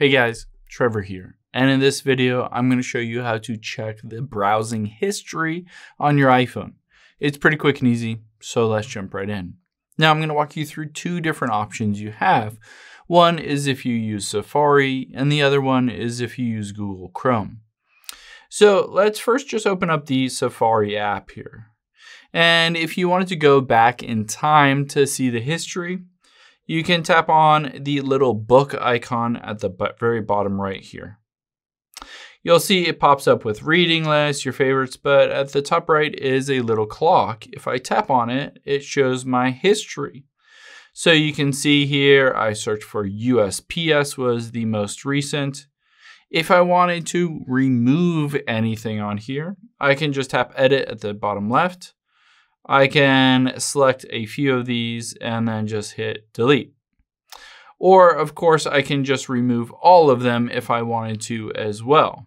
Hey guys, Trevor here. And in this video, I'm going to show you how to check the browsing history on your iPhone. It's pretty quick and easy, so let's jump right in. Now I'm going to walk you through two different options you have. One is if you use Safari, and the other one is if you use Google Chrome. So let's first just open up the Safari app here. And if you wanted to go back in time to see the history, you can tap on the little book icon at the very bottom right here. You'll see it pops up with reading lists, your favorites, but at the top right is a little clock. If I tap on it, it shows my history. So you can see here, I searched for USPS was the most recent. If I wanted to remove anything on here, I can just tap edit at the bottom left I can select a few of these and then just hit delete. Or of course, I can just remove all of them if I wanted to as well.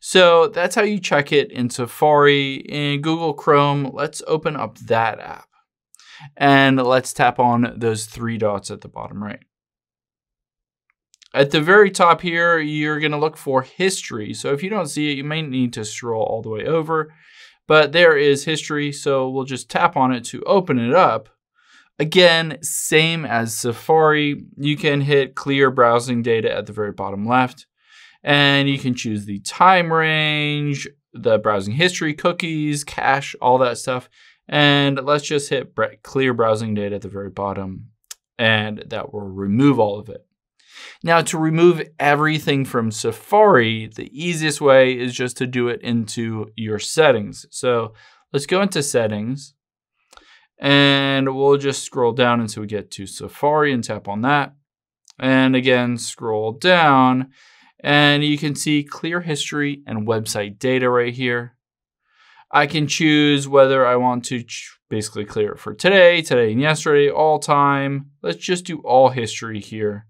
So that's how you check it in Safari. In Google Chrome, let's open up that app. And let's tap on those three dots at the bottom right. At the very top here, you're going to look for history. So if you don't see it, you may need to scroll all the way over but there is history, so we'll just tap on it to open it up. Again, same as Safari, you can hit clear browsing data at the very bottom left, and you can choose the time range, the browsing history, cookies, cache, all that stuff. And let's just hit clear browsing data at the very bottom, and that will remove all of it. Now to remove everything from Safari, the easiest way is just to do it into your settings. So let's go into settings and we'll just scroll down until we get to Safari and tap on that. And again, scroll down and you can see clear history and website data right here. I can choose whether I want to basically clear it for today, today and yesterday, all time. Let's just do all history here.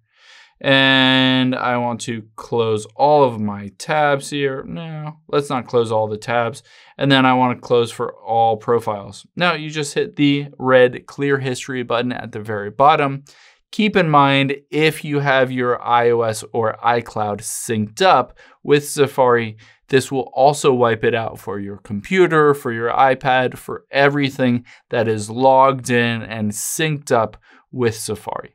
And I want to close all of my tabs here. No, let's not close all the tabs. And then I want to close for all profiles. Now you just hit the red clear history button at the very bottom. Keep in mind, if you have your iOS or iCloud synced up with Safari, this will also wipe it out for your computer, for your iPad, for everything that is logged in and synced up with Safari.